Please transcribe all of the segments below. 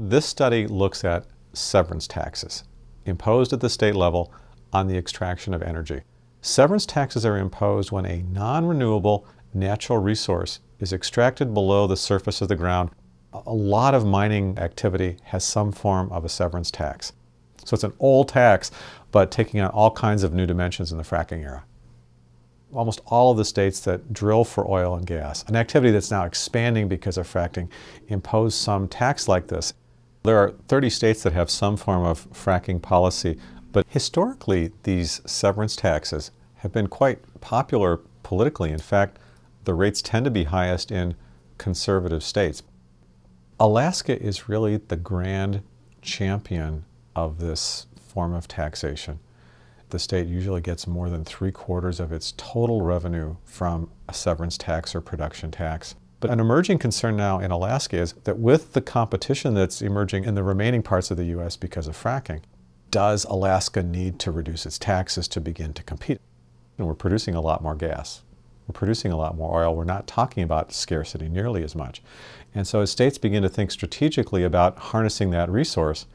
This study looks at severance taxes imposed at the state level on the extraction of energy. Severance taxes are imposed when a non renewable natural resource is extracted below the surface of the ground. A lot of mining activity has some form of a severance tax. So it's an old tax, but taking on all kinds of new dimensions in the fracking era. Almost all of the states that drill for oil and gas, an activity that's now expanding because of fracking, impose some tax like this. There are 30 states that have some form of fracking policy, but historically these severance taxes have been quite popular politically. In fact, the rates tend to be highest in conservative states. Alaska is really the grand champion of this form of taxation. The state usually gets more than three quarters of its total revenue from a severance tax or production tax. But an emerging concern now in Alaska is that with the competition that's emerging in the remaining parts of the U.S. because of fracking, does Alaska need to reduce its taxes to begin to compete? And we're producing a lot more gas. We're producing a lot more oil. We're not talking about scarcity nearly as much. And so as states begin to think strategically about harnessing that resource,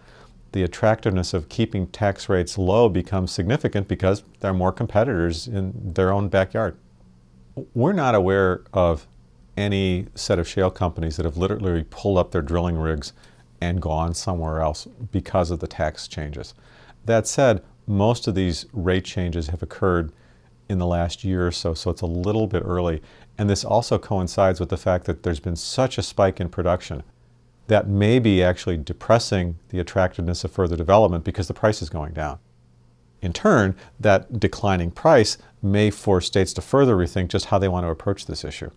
the attractiveness of keeping tax rates low becomes significant because there are more competitors in their own backyard. We're not aware of any set of shale companies that have literally pulled up their drilling rigs and gone somewhere else because of the tax changes. That said, most of these rate changes have occurred in the last year or so, so it's a little bit early. And this also coincides with the fact that there's been such a spike in production that may be actually depressing the attractiveness of further development because the price is going down. In turn, that declining price may force states to further rethink just how they want to approach this issue.